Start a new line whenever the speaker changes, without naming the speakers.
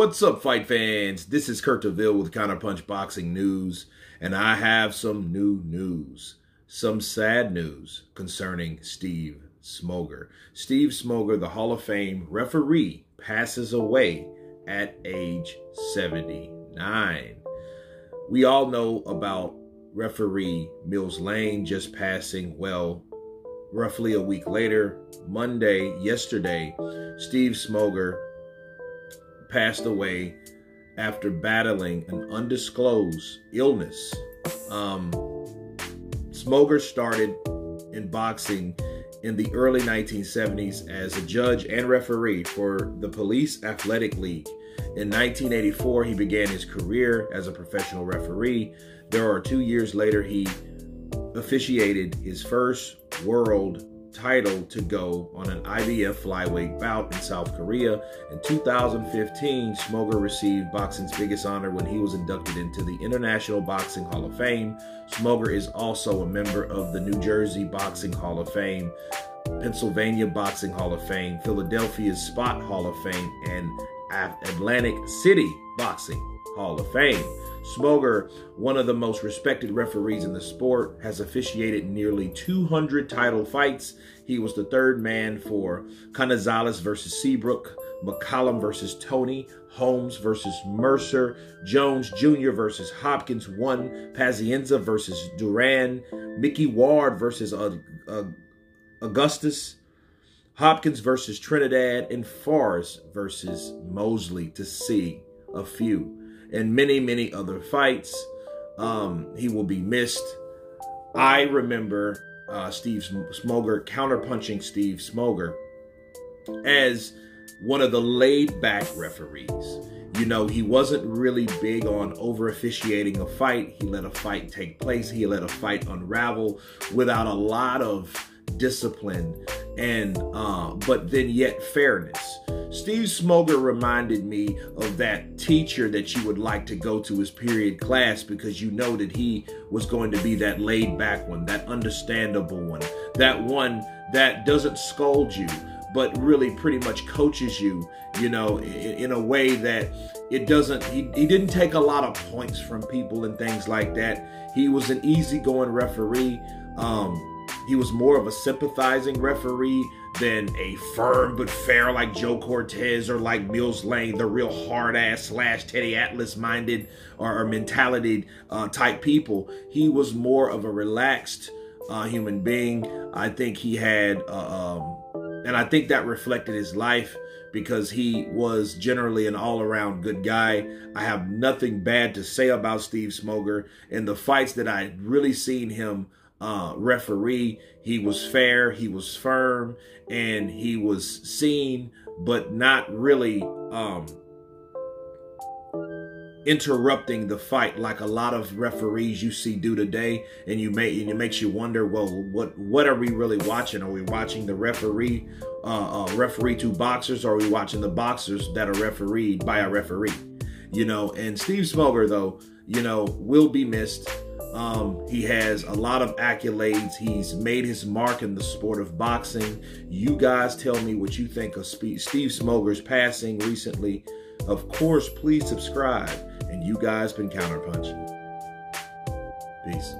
What's up, fight fans? This is Kurt DeVille with Counterpunch Boxing News, and I have some new news. Some sad news concerning Steve Smoger. Steve Smoger, the Hall of Fame referee, passes away at age 79. We all know about referee Mills Lane just passing. Well, roughly a week later, Monday, yesterday, Steve Smoger passed away after battling an undisclosed illness. Um, Smoger started in boxing in the early 1970s as a judge and referee for the Police Athletic League. In 1984, he began his career as a professional referee. There are two years later, he officiated his first world title to go on an IBF flyweight bout in South Korea. In 2015, Smoger received boxing's biggest honor when he was inducted into the International Boxing Hall of Fame. Smoger is also a member of the New Jersey Boxing Hall of Fame, Pennsylvania Boxing Hall of Fame, Philadelphia's Spot Hall of Fame, and Atlantic City Boxing Hall of Fame. Smoger, one of the most respected referees in the sport, has officiated nearly 200 title fights. He was the third man for Canizales versus Seabrook, McCallum versus Toney, Holmes versus Mercer, Jones Jr. versus Hopkins, one Pazienza versus Duran, Micky Ward versus uh, uh, Augustus, Hopkins versus Trinidad, and Forrest versus Mosley, to see a few and many, many other fights. Um, he will be missed. I remember uh, Steve Smoger counterpunching Steve Smoger as one of the laid back referees. You know, he wasn't really big on over officiating a fight. He let a fight take place, he let a fight unravel without a lot of discipline and uh, but then yet fairness. Steve Smoger reminded me of that teacher that you would like to go to his period class because you know that he was going to be that laid back one, that understandable one, that one that doesn't scold you, but really pretty much coaches you, you know, in, a way that it doesn't, he, he didn't take a lot of points from people and things like that. He was an easygoing referee. Um, he was more of a sympathizing referee than a firm but fair like Joe Cortez or like Mills Lane, the real hard ass slash Teddy Atlas minded or, or mentality uh, type people. He was more of a relaxed uh, human being. I think he had, uh, um, and I think that reflected his life because he was generally an all around good guy. I have nothing bad to say about Steve Smoger. In the fights that I really seen him uh, referee. He was fair, he was firm, and he was seen, but not really um, interrupting the fight like a lot of referees you see do today. And you may and it makes you wonder, well, what what are we really watching? Are we watching the referee uh, uh, referee to boxers, or are we watching the boxers that are refereed by a referee? You know, and Steve Smoger though, you know, will be missed. Um, he has a lot of accolades. He's made his mark in the sport of boxing. You guys tell me what you think of Steve Smoger's passing recently. Of course, please subscribe. And you guys been counterpunching. Peace.